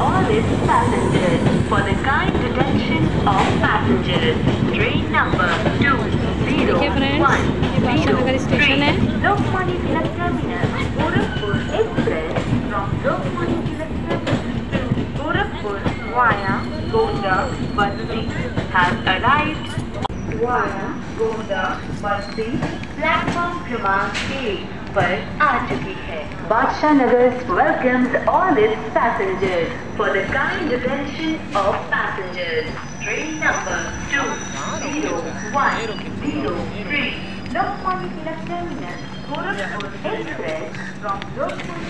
all its passengers for the kind attention of passengers. Train number 20103 Lokmanya Tilak Terminus, Gorakhpur Express from Lokmanya Tilak Terminus to Gorakhpur via Gonda Basti has arrived via Gonda Basti platform Kramank 8. पर आ चुकी है Badshah Nagar welcomes all its passengers for the kind attention of passengers. Train number two zero one zero three Lokmanya Tilak Terminus, Gorakhpur Express from Lokmanya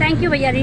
thank you भैया जी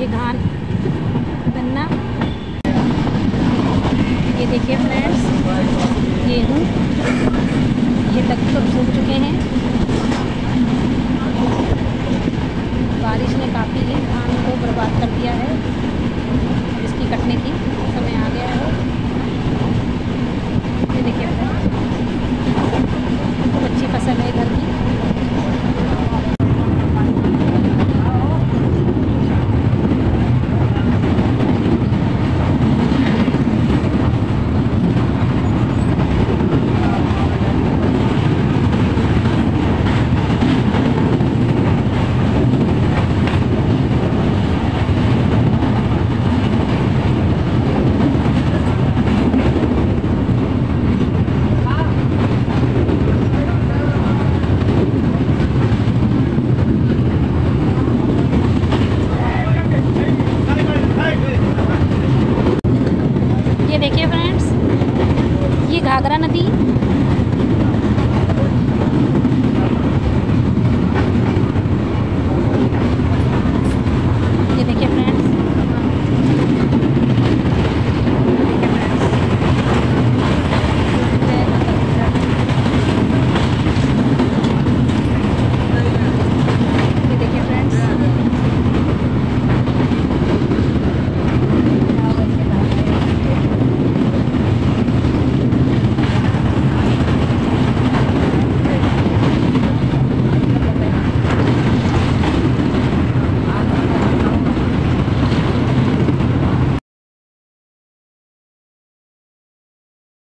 ये धान गन्ना ये देखिए friends गेहूँ ये तक तो सब सूख चुके हैं। बारिश ने काफ़ी ही धान को बर्बाद कर दिया है।